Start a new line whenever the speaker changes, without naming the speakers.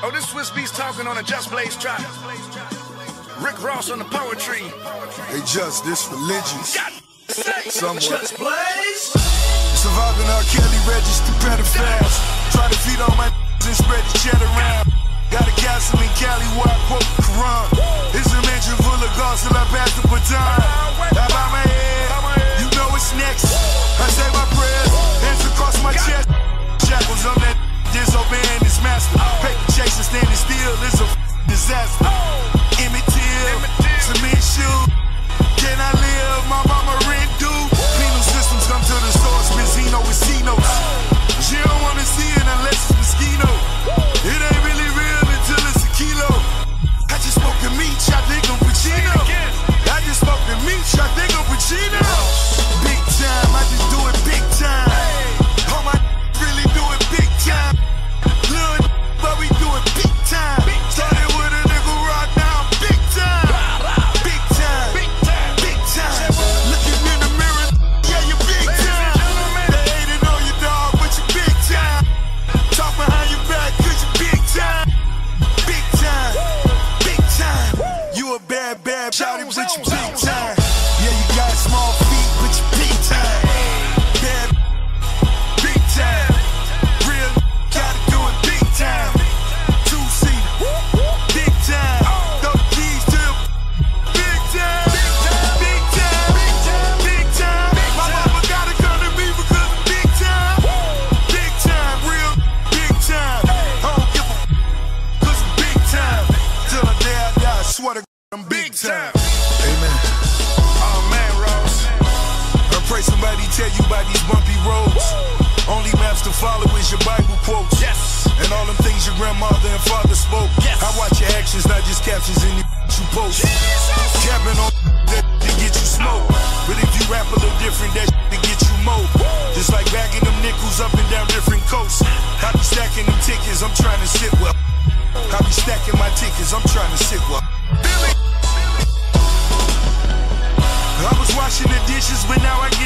Oh, this Swizz Beatz talking on a Just Blaze track. Rick Ross on the poetry.
Hey, Just, this religious.
God,
Somewhat.
Just Blaze.
Surviving R. Kelly registered pedophiles. Try to feed bad shouty, but you big time. Yeah, you got small feet, but you big time. Bad, big time. Real, gotta do it big time. Two seater, big time. Throw the keys to the big time. Big time, big time, big time. My mama gotta come to me because of big time. Big time, real big time. I don't give a cause I'm big time. Till the day I die, I swear to I'm big time. Amen.
Oh man, Ross.
I pray somebody tell you about these bumpy roads. Only maps to follow is your Bible quotes.
Yes.
And all them things your grandmother and father spoke.
Yes.
I watch your actions, not just captions in the you post. Capping on that to get you smoke. But if you rap a little different, that to get you more. Just like bagging them nickels up and down different coasts. I be stacking them tickets, I'm trying to sit well. I be stacking my tickets, I'm trying to sit well. I but now I